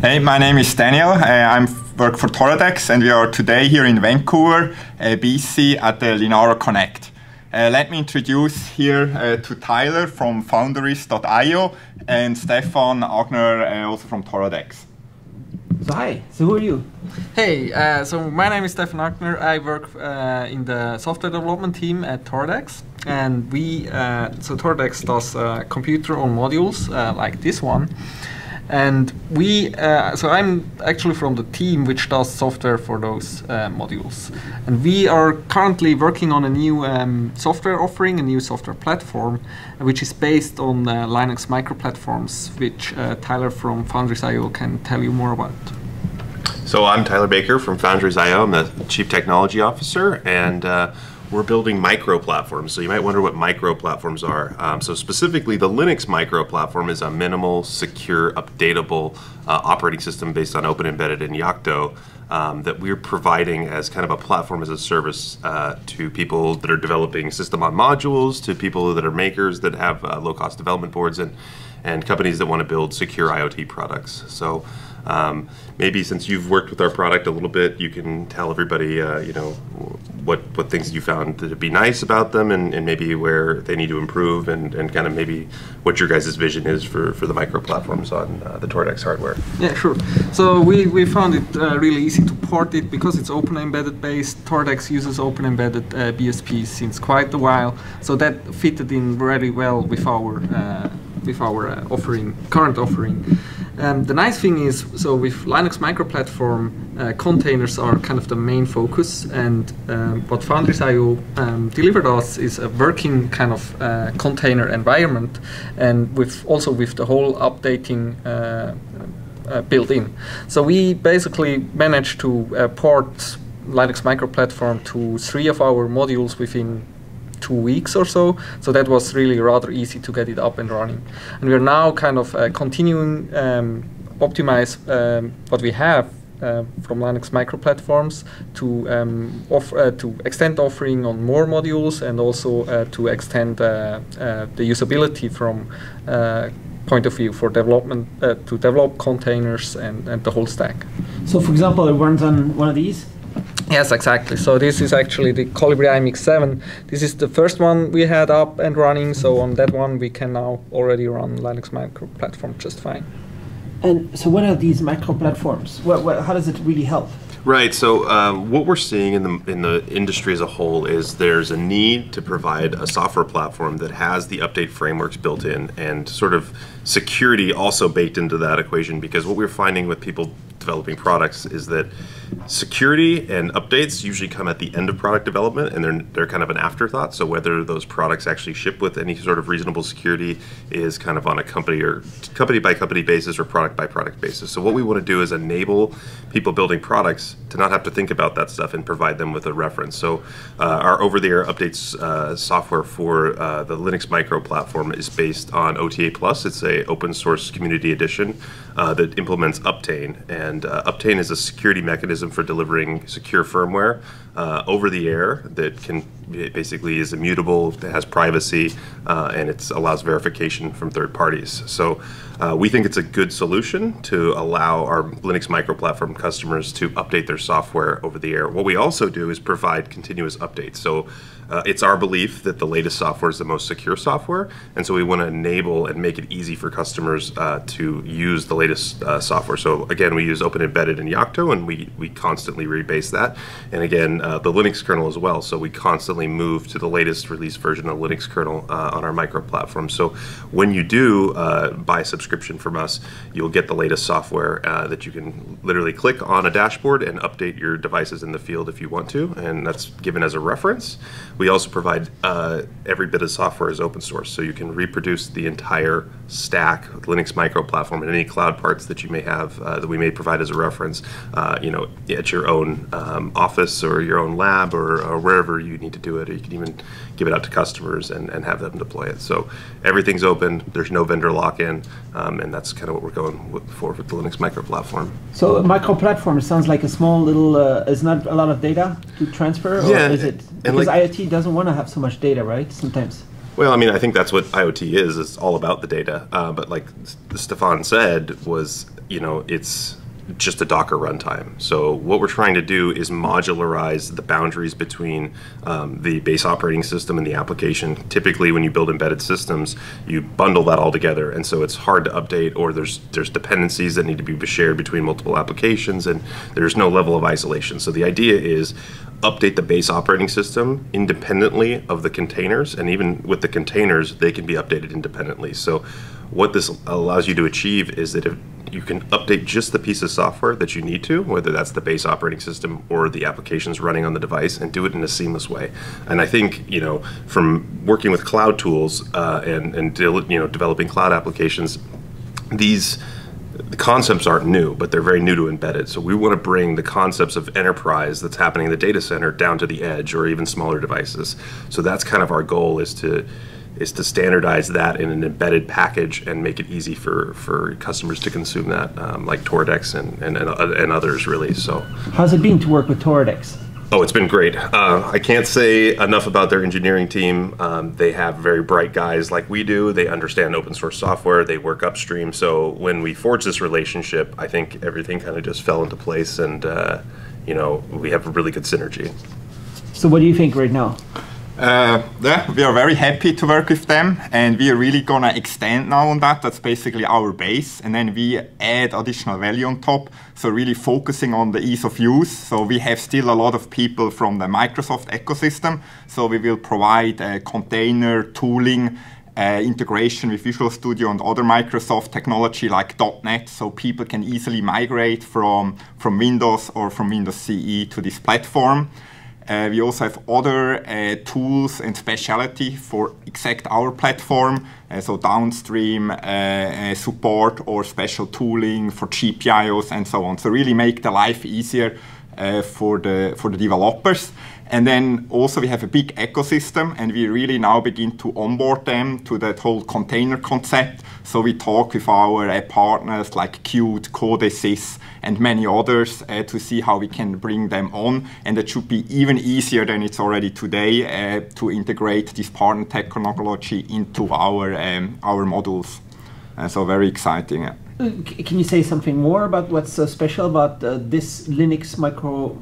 Hey, my name is Daniel. Uh, I work for Toradex, and we are today here in Vancouver, uh, BC, at the Linaro Connect. Uh, let me introduce here uh, to Tyler from Foundries.io and Stefan Agner, uh, also from Toradex. So hi, so who are you? Hey, uh, so my name is Stefan Agner. I work uh, in the software development team at Toradex, and we uh, so Toradex does uh, computer on modules uh, like this one, and we uh, so I'm actually from the team which does software for those modules, and we are currently working on a new um, software offering, a new software platform, which is based on Linux microplatforms, which Tyler from Foundries.io can tell you more about. So I'm Tyler Baker from Foundries.io. I'm the Chief Technology Officer, and uh, we're building micro platforms. So you might wonder what micro platforms are. Um, so specifically, the Linux micro platform is a minimal, secure, updatable uh, operating system based on Open Embedded and Yocto um, that we're providing as kind of a platform as a service uh, to people that are developing system on modules, to people that are makers that have uh, low-cost development boards, and and companies that want to build secure IoT products. So um, maybe since you've worked with our product a little bit, you can tell everybody, uh, you know, what what things you found to be nice about them, and, and maybe where they need to improve, and, and kind of maybe what your guys' vision is for, for the micro platforms on uh, the Toradex hardware. Yeah, sure. So we, we found it uh, really easy to port it because it's open embedded based. Toradex uses open embedded uh, BSPs since quite a while, so that fitted in very well with our uh, with our uh, offering current offering. Um, the nice thing is, so with Linux microplatform, uh, containers are kind of the main focus, and um, what Foundries.io um, delivered us is a working kind of uh, container environment, and with also with the whole updating uh, uh built in. So we basically managed to uh, port Linux Micro Platform to three of our modules within two weeks or so. So that was really rather easy to get it up and running. And we're now kind of uh, continuing um, optimize um, what we have uh, from Linux micro platforms to um, offer, uh, to extend offering on more modules and also uh, to extend uh, uh, the usability from uh, point of view for development to develop containers and, and the whole stack. So, for example, it runs on one of these. Yes, exactly. So this is actually the Colibri IMX7. This is the first one we had up and running. So on that one, we can now already run Linux micro platform just fine. And so, what are these micro platforms? What, what, how does it really help? Right. So um, what we're seeing in the in the industry as a whole is there's a need to provide a software platform that has the update frameworks built in and sort of security also baked into that equation. Because what we're finding with people developing products is that security and updates usually come at the end of product development and they're, they're kind of an afterthought. So whether those products actually ship with any sort of reasonable security is kind of on a company or company by company basis or product by product basis. So what we want to do is enable people building products to not have to think about that stuff and provide them with a reference. So uh, our over-the-air updates uh, software for uh, the Linux Micro platform is based on OTA Plus. It's a open source community edition uh, that implements Uptane and and uh, Uptane is a security mechanism for delivering secure firmware uh, over the air that can basically is immutable, that has privacy, uh, and it allows verification from third parties. So uh, we think it's a good solution to allow our Linux microplatform customers to update their software over the air. What we also do is provide continuous updates. So uh, it's our belief that the latest software is the most secure software, and so we want to enable and make it easy for customers uh, to use the latest uh, software. So again, we use Open Embedded in Yocto, and we we constantly rebase that. And again, uh, the Linux kernel as well. So we constantly move to the latest release version of Linux kernel uh, on our micro platform. So when you do uh, buy a subscription from us, you'll get the latest software that you can literally click on a dashboard and update your devices in the field if you want to, and that's given as a reference. Also provide uh, every bit of software is open source, so you can reproduce the entire stack, Linux micro platform, and any cloud parts that you may have uh, that we may provide as a reference, uh, you know, at your own um, office or your own lab or, or, wherever you need to do it, or you can even give it out to customers and, and have them deploy it. So everything's open. There's no vendor lock-in, um, and that's kind of what we're going with, for with the Linux micro platform. So a micro platform sounds like a small little. Uh, is not a lot of data to transfer, or is it? Because like, IoT doesn't want to have so much data, right? Sometimes. Well, I mean, I think that's what IoT is. It's all about the data. Uh, but like Stefan said, was you know, it's just a Docker runtime. So what we're trying to do is modularize the boundaries between um, the base operating system and the application. Typically, when you build embedded systems, you bundle that all together, and so it's hard to update, or there's there's dependencies that need to be shared between multiple applications, and there's no level of isolation. So the idea is update the base operating system independently of the containers, and even with the containers, they can be updated independently. So what this allows you to achieve is that if you can update just the piece of software that you need to, whether that's the base operating system or the applications running on the device, and do it in a seamless way. And I think you know from working with cloud tools uh, and and you know developing cloud applications, these the concepts aren't new, but they're very new to embedded. So we want to bring the concepts of enterprise that's happening in the data center down to the edge or even smaller devices. So that's kind of our goal is to is to standardize that in an embedded package and make it easy for, for customers to consume that, um, like Toradex and, and, and, and others, really. So, how's it been to work with Toradex? Oh, it's been great. Uh, I can't say enough about their engineering team. Um, they have very bright guys like we do. They understand open source software. They work upstream. So when we forged this relationship, I think everything kind of just fell into place, and uh, you know we have a really good synergy. So what do you think right now? Uh, yeah, we are very happy to work with them, and we are really gonna extend now on that. That's basically our base, and then we add additional value on top. So really focusing on the ease of use. So we have still a lot of people from the Microsoft ecosystem. So we will provide a container tooling. Uh, integration with Visual Studio and other Microsoft technology like .NET, so people can easily migrate from, from Windows or from Windows CE to this platform. Uh, we also have other uh, tools and specialty for exact our platform, uh, so downstream uh, uh, support or special tooling for GPIOs and so on. So really make the life easier uh, for the for the developers. And then also we have a big ecosystem and we really now begin to onboard them to that whole container concept. So we talk with our uh, partners like Qt, Codesys, and many others uh, to see how we can bring them on. And it should be even easier than it's already today uh, to integrate this partner technology into our, um, our modules. Uh, so very exciting. Uh, can you say something more about what's so special about uh, this Linux micro?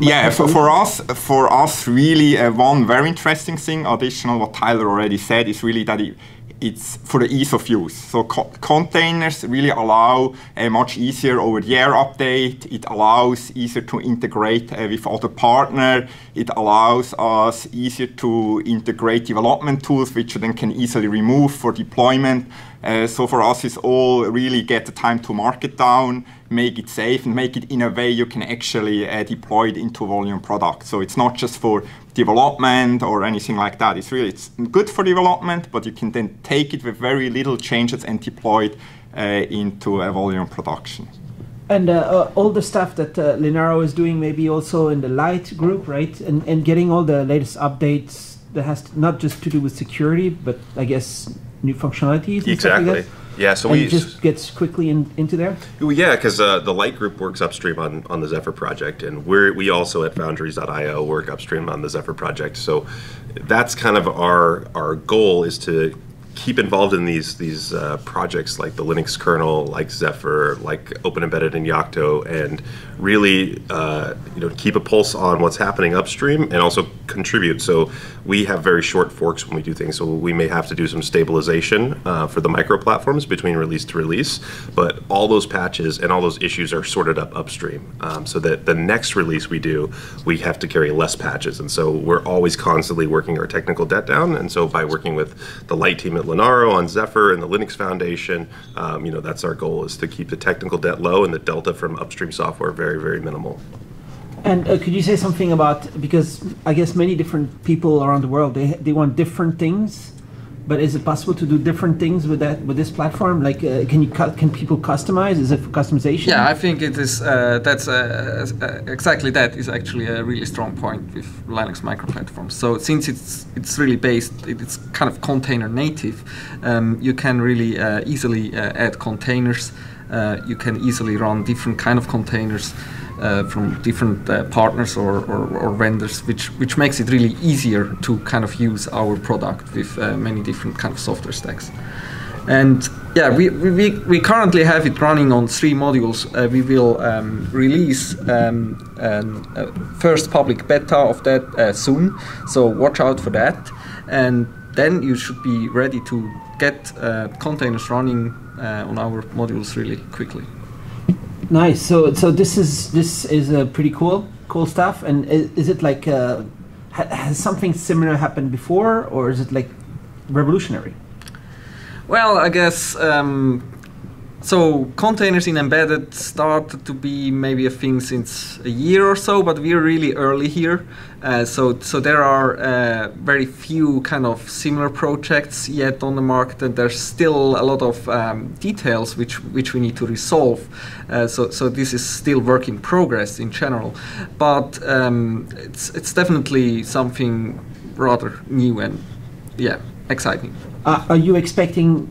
Yeah, for, for us, for us, really uh, one very interesting thing, additional what Tyler already said, is really that it, it's for the ease of use. So co containers really allow a much easier over-the-air update. It allows easier to integrate uh, with other partner. It allows us easier to integrate development tools, which then can easily remove for deployment. Uh, so for us, it's all really get the time to market down, make it safe, and make it in a way you can actually uh, deploy it into volume product. So it's not just for development or anything like that. It's really it's good for development, but you can then take it with very little changes and deploy it uh, into a volume production. And uh, uh, all the stuff that uh, Linaro is doing, maybe also in the LITE group, right? And, and getting all the latest updates that has to, not just to do with security, but I guess new functionalities. exactly. Like yeah, so and we just gets quickly in, into there. Yeah, because uh, the LITE Group works upstream on, on the Zephyr project, and we're we also at Foundries.io work upstream on the Zephyr project. So that's kind of our our goal is to keep involved in these these uh, projects like the Linux kernel, like Zephyr, like Open Embedded and Yocto, and really uh, you know keep a pulse on what's happening upstream and also contribute. So we have very short forks when we do things, so we may have to do some stabilization uh, for the micro platforms between release to release, but all those patches and all those issues are sorted up upstream, um, so that the next release we do, we have to carry less patches, and so we're always constantly working our technical debt down, and so by working with the LITE team at Linaro on Zephyr and the Linux Foundation, um, you know that's our goal is to keep the technical debt low and the delta from upstream software very very minimal. And uh, could you say something about because I guess many different people around the world they they want different things, but is it possible to do different things with that with this platform? Like, uh, can you can people customize? Is it for customization? Yeah, I think it is. Uh, that's uh, uh, exactly that is actually a really strong point with Linux micro platforms. So since it's it's really based, it's kind of container native. Um, you can really uh, easily add containers. you can easily run different kind of containers uh, from different uh, partners or, or, or, vendors, which which makes it really easier to kind of use our product with uh, many different kind of software stacks. And yeah, we, we, we currently have it running on three modules. Uh, we will um, release um, an, a first public beta of that uh, soon, so watch out for that. And then you should be ready to get uh, containers running uh, on our modules really quickly. Nice. So so this is this is uh, pretty cool cool stuff. And is, is it like uh, ha- has something similar happened before, or is it like revolutionary? Well, I guess um, so. Containers in embedded started to be maybe a thing since a year or so, but we're really early here. Uh, so, so there are uh, very few kind of similar projects yet on the market, and there's still a lot of um, details which which we need to resolve. Uh, so, so this is still work in progress in general, but um, it's it's definitely something rather new and yeah exciting. Uh, are you expecting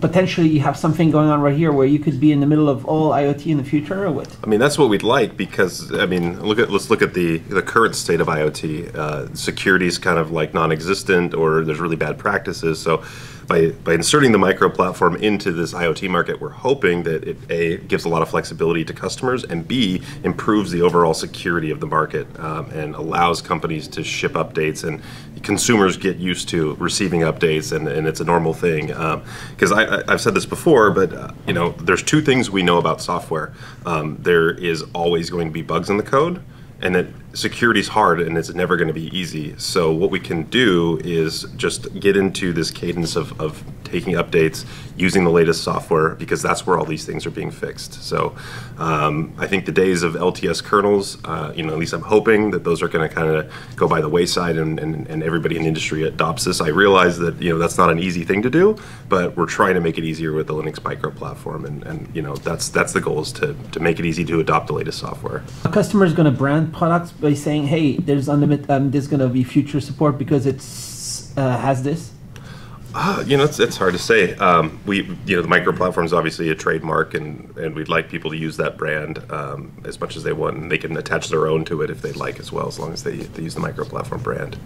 potentially you have something going on right here where you could be in the middle of all IoT in the future, or what? I mean, that's what we'd like because I mean, look at let's look at the the current state of IoT. Uh, Security is kind of like non-existent, or there's really bad practices. So, by by inserting the micro platform into this IoT market, we're hoping that it a gives a lot of flexibility to customers, and b improves the overall security of the market um, and allows companies to ship updates and consumers get used to receiving updates, and, and it's a normal thing. Because I, I've said this before, but uh, you know, there's two things we know about software. Um, there is always going to be bugs in the code, and that security is hard and it's never going to be easy. So what we can do is just get into this cadence of, of taking updates, using the latest software, because that's where all these things are being fixed. So um, I think the days of LTS kernels, uh, you know, at least I'm hoping that those are going to kind of go by the wayside and, and, and everybody in the industry adopts this. I realize that, you know, that's not an easy thing to do, but we're trying to make it easier with the Linux micro platform. And, and you know, that's, that's the goal is to, to make it easy to adopt the latest software. A customer is going to brand products by saying, "Hey, there's unlimited. Um, there's going to be future support because it's uh, has this." Uh, you know, it's, it's hard to say. Um, we, you know, the micro platform is obviously a trademark, and, and we'd like people to use that brand um, as much as they want. And they can attach their own to it if they'd like as well, as long as they, they use the micro platform brand.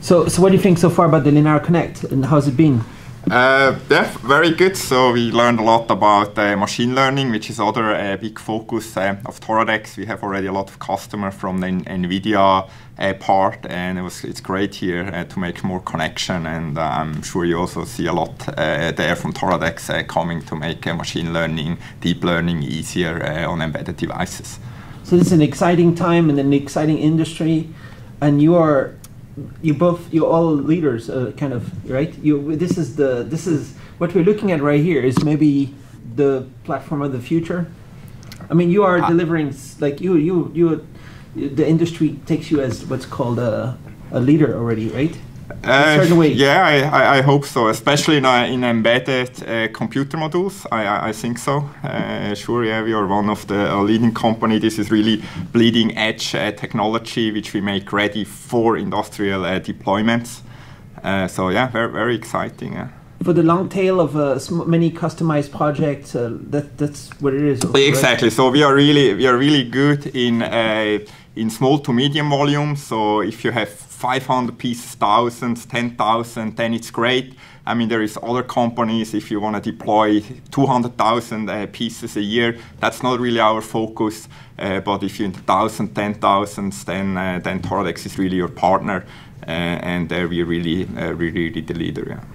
So, so what do you think so far about the Linaro Connect and how's it been? Uh, yeah, very good. So we learned a lot about uh, machine learning, which is other uh, big focus uh, of Toradex. We have already a lot of customer from the NVIDIA uh, part, and it was it's great here uh, to make more connection. And I'm sure you also see a lot there from Toradex coming to make machine learning, deep learning easier on embedded devices. So this is an exciting time and an exciting industry, and you are you both you're all leaders uh, kind of right? You this is the this is what we're looking at right here is maybe the platform of the future. I mean you are uh, delivering like you you you the industry takes you as what's called a, a leader already right Uh, certain way. yeah, I, I, I hope so. Especially in, uh, in embedded uh, computer modules, I, I, think so. Uh, sure, yeah, we are one of the uh, leading company. This is really bleeding edge uh, technology, which we make ready for industrial uh, deployments. Uh, so yeah, very very exciting. Yeah. for the long tail of uh, sm- many customized projects uh, that that's what it is right? Exactly. So we are really we are really good in uh, in small to medium volume. So if you have 500 pieces, thousands, 10,000, then it's great. I mean, there is other companies. If you want to deploy 200,000 uh, pieces a year, that's not really our focus. Uh, but if you're in thousand, ten thousands, then uh, then Toradex is really your partner, uh, and there we're really, uh, really, really the leader. Yeah.